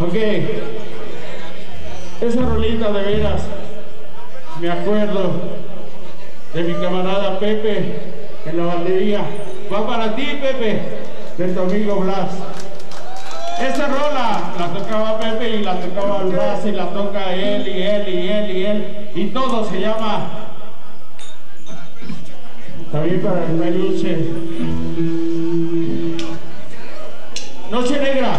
Ok, esa rolita de veras, me acuerdo de mi camarada Pepe en la bandería. Va para ti, Pepe, de tu amigo Blas. Esa rola la tocaba Pepe y la tocaba Blas y la toca él y él y él y él y todo se llama también para el peluche. Noche negra.